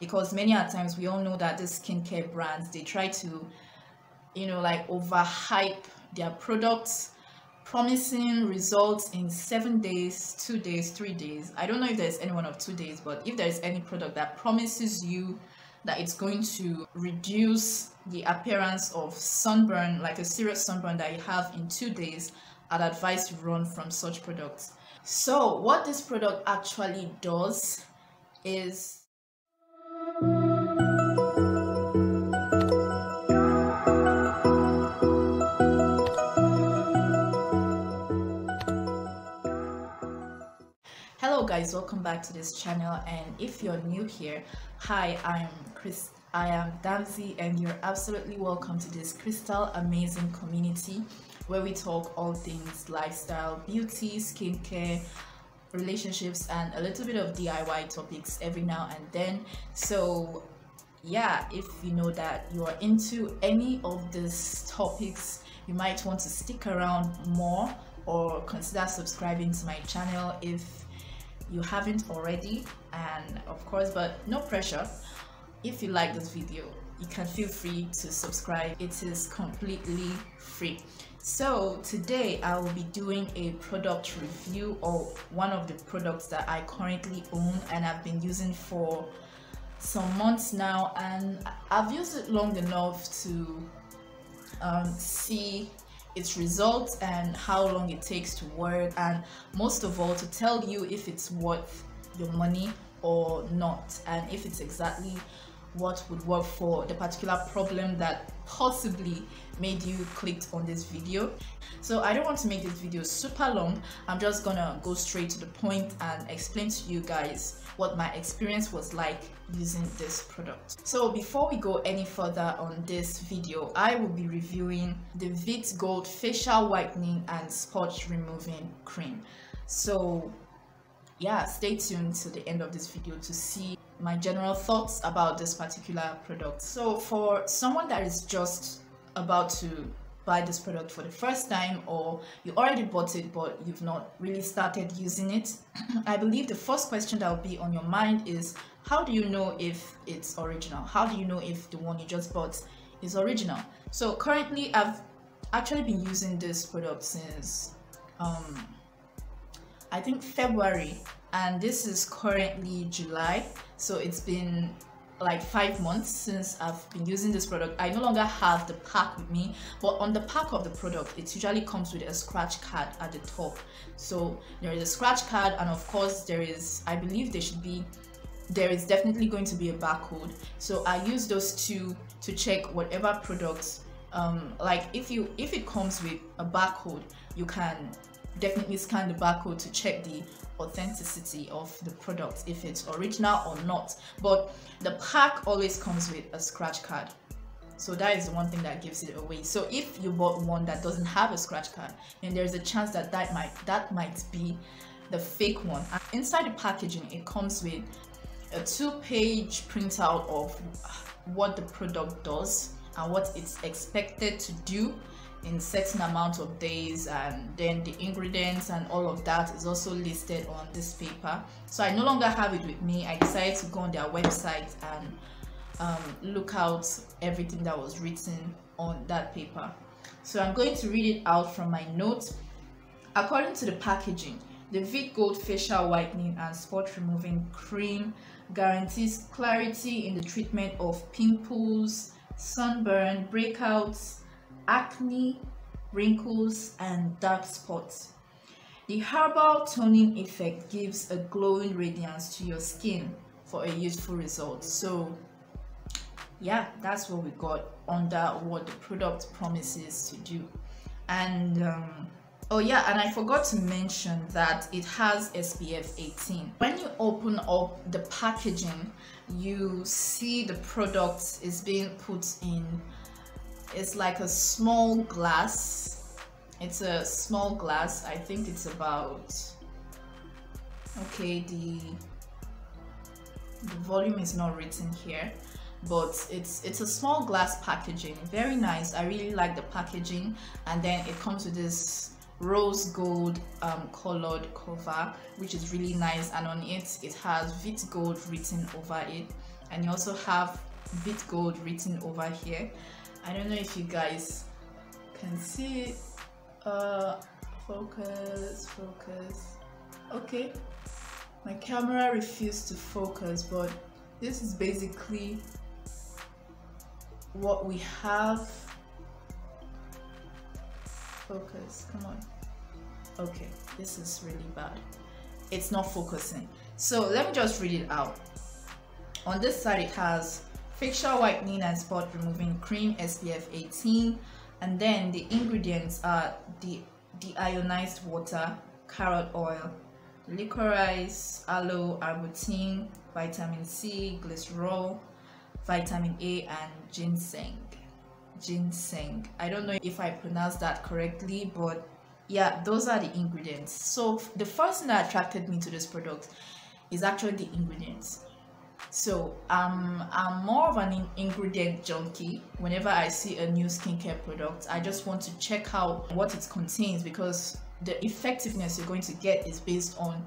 because many a times we all know that the skincare brands they try to you know like overhype their products promising results in seven days two days three days. I don't know if there's any one of two days but if there's any product that promises you that it's going to reduce the appearance of sunburn like a serious sunburn that you have in two days i'd advise you run from such products. So what this product actually does is hello guys welcome back to this channel and if you're new here hi i'm chris i am damsey and you're absolutely welcome to this crystal amazing community where we talk all things lifestyle beauty skincare relationships and a little bit of diy topics every now and then. So yeah if you know that you are into any of these topics you might want to stick around more or consider subscribing to my channel if you haven't already. And of course but no pressure. If you like this video you can feel free to subscribe. It is completely free. So today i will be doing a product review of one of the products that i currently own and i've been using for some months now. And i've used it long enough to um, see its results and how long it takes to work. And most of all to tell you if it's worth your money or not and if it's exactly what would work for the particular problem that possibly made you clicked on this video. So i don't want to make this video super long. I'm just gonna go straight to the point and explain to you guys what my experience was like using this product. So before we go any further on this video i will be reviewing the Veet Gold facial whitening and spot removing cream. So yeah stay tuned to the end of this video to see my general thoughts about this particular product. So for someone that is just about to buy this product for the first time or you already bought it but you've not really started using it i believe the first question that will be on your mind is how do you know if it's original? How do you know if the one you just bought is original? So currently i've actually been using this product since um i think february and this is currently July so it's been like five months since I've been using this product. I no longer have the pack with me, but on the pack of the product, it usually comes with a scratch card at the top. So there is a scratch card, and of course, there is, I believe there should be, there is definitely going to be a barcode. So I use those two to check whatever products. Um, like if you if it comes with a barcode, you can definitely scan the barcode to check the authenticity of the product if it's original or not. But the pack always comes with a scratch card. So that is the one thing that gives it away. So if you bought one that doesn't have a scratch card then there's a chance that that might that might be the fake one. And inside the packaging it comes with a two-page printout of what the product does and what it's expected to do in certain amount of days and then the ingredients and all of that is also listed on this paper. So i no longer have it with me. I decided to go on their website and um, look out everything that was written on that paper. So i'm going to read it out from my notes. According to the packaging the Veet Gold Facial Whitening and Spot Removing Cream guarantees clarity in the treatment of pimples, sunburn, breakouts, acne, wrinkles, and dark spots. The herbal toning effect gives a glowing radiance to your skin for a useful result. So yeah, that's what we got under what the product promises to do. And um, oh yeah, and I forgot to mention that it has SPF 18. When you open up the packaging, you see the product is being put in it's like a small glass. It's a small glass. I think it's about okay the the volume is not written here but it's it's a small glass packaging. Very nice. I really like the packaging. And then it comes with this rose gold um, colored cover which is really nice. And on it it has Veet Gold written over it. And you also have Veet Gold written over here. I don't know if you guys can see. Uh, focus, focus. Okay, my camera refused to focus, but this is basically what we have. Focus, come on. Okay, this is really bad. It's not focusing. So let me just read it out. On this side, it has facial whitening and spot removing cream SPF 18 and then the ingredients are the deionized water carrot oil licorice aloe arbutin vitamin c glycerol vitamin a and ginseng. Ginseng. I don't know if i pronounced that correctly but yeah those are the ingredients. So the first thing that attracted me to this product is actually the ingredients so um, I'm more of an in ingredient junkie. Whenever I see a new skincare product, I just want to check out what it contains because the effectiveness you're going to get is based on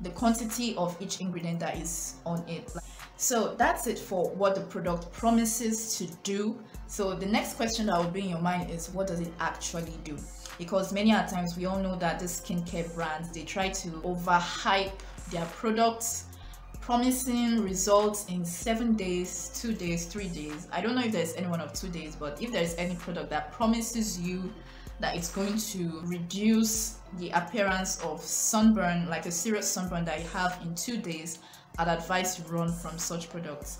the quantity of each ingredient that is on it. So that's it for what the product promises to do. So the next question that will be in your mind is what does it actually do? Because many times we all know that the skincare brands, they try to overhype their products promising results in seven days, two days, three days. I don't know if there's any one of two days, but if there's any product that promises you that it's going to reduce the appearance of sunburn, like a serious sunburn that you have in two days, I'd advise you run from such products.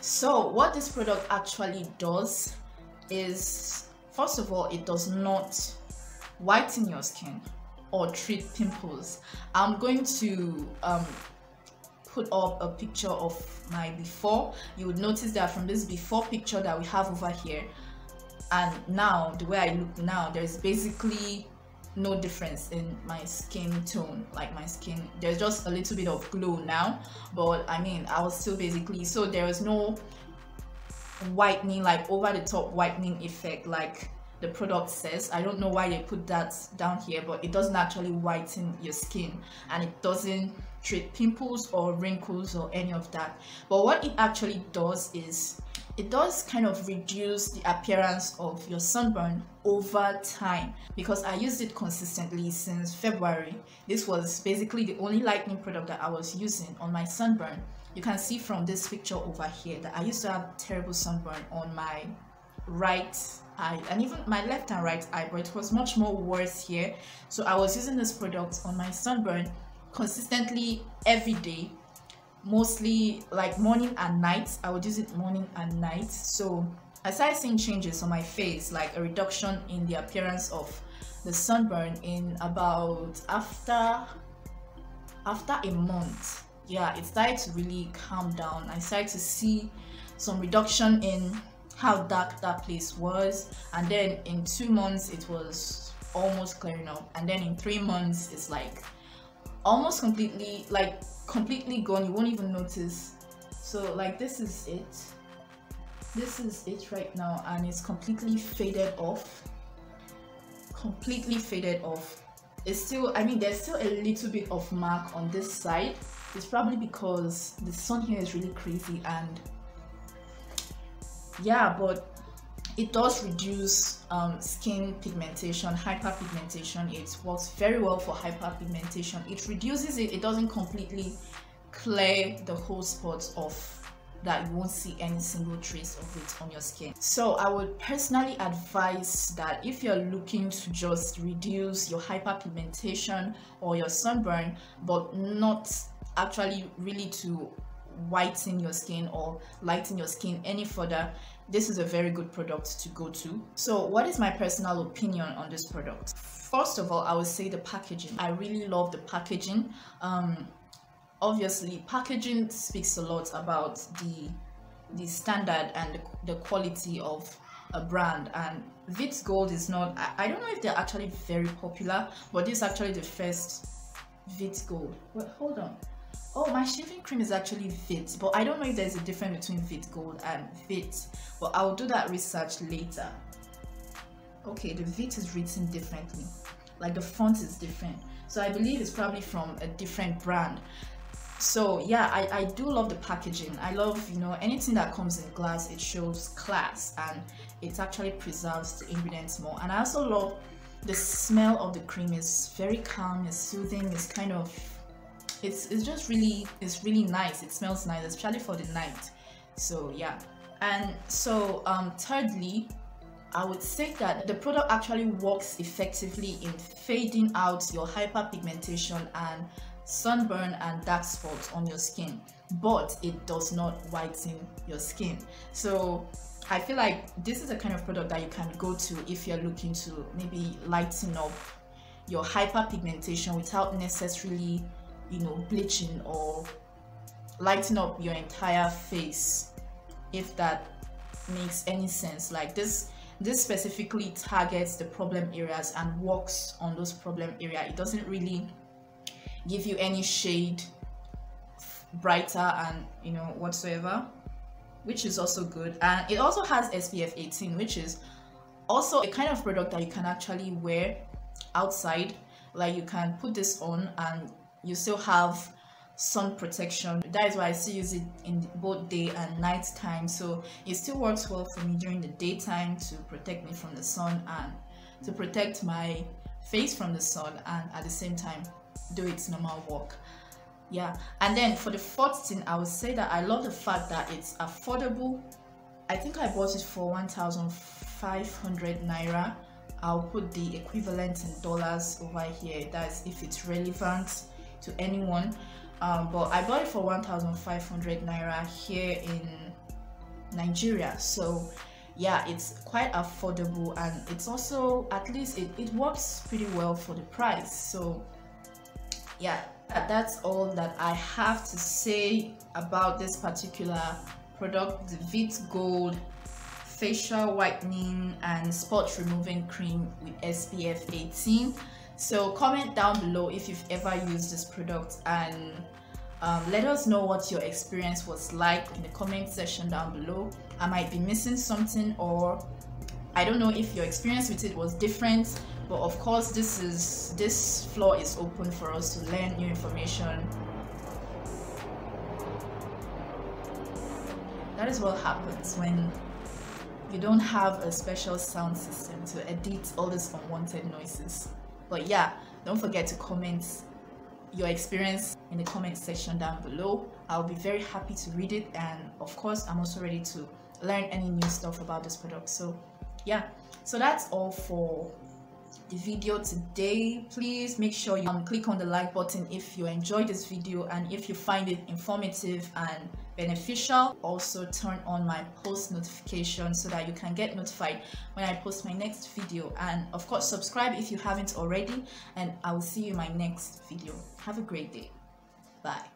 So what this product actually does is, first of all, it does not whiten your skin or treat pimples. I'm going to um, put up a picture of my before. You would notice that from this before picture that we have over here and now the way I look now there's basically no difference in my skin tone. Like my skin there's just a little bit of glow now but I mean I was still basically so there was no whitening like over the top whitening effect like the product says. I don't know why they put that down here but it doesn't actually whiten your skin and it doesn't treat pimples or wrinkles or any of that but what it actually does is it does kind of reduce the appearance of your sunburn over time because I used it consistently since February. This was basically the only lightning product that I was using on my sunburn. You can see from this picture over here that I used to have terrible sunburn on my right eye and even my left and right eye but it was much more worse here so i was using this product on my sunburn consistently every day. Mostly like morning and night. I would use it morning and night. So i started seeing changes on my face like a reduction in the appearance of the sunburn in about after after a month yeah it started to really calm down. I started to see some reduction in how dark that place was. And then in two months it was almost clearing up. And then in three months it's like almost completely like completely gone. You won't even notice. So like this is it. This is it right now and it's completely faded off. Completely faded off. It's still i mean there's still a little bit of mark on this side. It's probably because the sun here is really crazy and yeah but it does reduce um, skin pigmentation hyperpigmentation. It works very well for hyperpigmentation. It reduces it it doesn't completely clear the whole spots off that you won't see any single trace of it on your skin. So i would personally advise that if you're looking to just reduce your hyperpigmentation or your sunburn but not actually really to whiten your skin or lighten your skin any further this is a very good product to go to. So what is my personal opinion on this product? First of all i would say the packaging. I really love the packaging. Um obviously packaging speaks a lot about the the standard and the, quality of a brand. And Veets Gold is not I, I, don't know if they're actually very popular but this is actually the first Veets Gold. Well hold on Oh, my shaving cream is actually Veet, but I don't know if there's a difference between Veet Gold and Veet, but I'll do that research later. Okay, the Veet is written differently, like the font is different. So I believe it's probably from a different brand. so yeah I, I do love the packaging i love you know anything that comes in glass it shows class and it actually preserves the ingredients more and i also love the smell of the cream is very calm it's soothing it's kind of it's it's just really it's really nice. It smells nice especially for the night. So yeah. And so um thirdly I would say that the product actually works effectively in fading out your hyperpigmentation and sunburn and dark spots on your skin but it does not whiten your skin. So I feel like this is a kind of product that you can go to if you're looking to maybe lighten up your hyperpigmentation without necessarily you know bleaching or lighting up your entire face if that makes any sense. Like this this specifically targets the problem areas and works on those problem area. It doesn't really give you any shade brighter and you know whatsoever which is also good. And it also has SPF 18 which is also a kind of product that you can actually wear outside. Like you can put this on and you still have sun protection. That is why I still use it in both day and night time. So it still works well for me during the daytime to protect me from the sun and to protect my face from the sun and at the same time do its normal work. Yeah. And then for the fourth thing i would say that i love the fact that it's affordable. I think i bought it for 1500 naira. I'll put the equivalent in dollars over here. That's if it's relevant to anyone. Um, but i bought it for 1500 naira here in nigeria. So yeah it's quite affordable and it's also at least it, it works pretty well for the price. So yeah that's all that i have to say about this particular product the Veet Gold facial whitening and spot removing cream with spf 18 so comment down below if you've ever used this product and um, let us know what your experience was like in the comment section down below. I might be missing something or i don't know if your experience with it was different but of course this is this floor is open for us to learn new information. That is what happens when you don't have a special sound system to edit all these unwanted noises but yeah don't forget to comment your experience in the comment section down below. I'll be very happy to read it and of course i'm also ready to learn any new stuff about this product. So yeah. So that's all for the video today. Please make sure you um, click on the like button if you enjoyed this video and if you find it informative and beneficial also turn on my post notification so that you can get notified when i post my next video. And of course subscribe if you haven't already and i will see you in my next video. Have a great day. Bye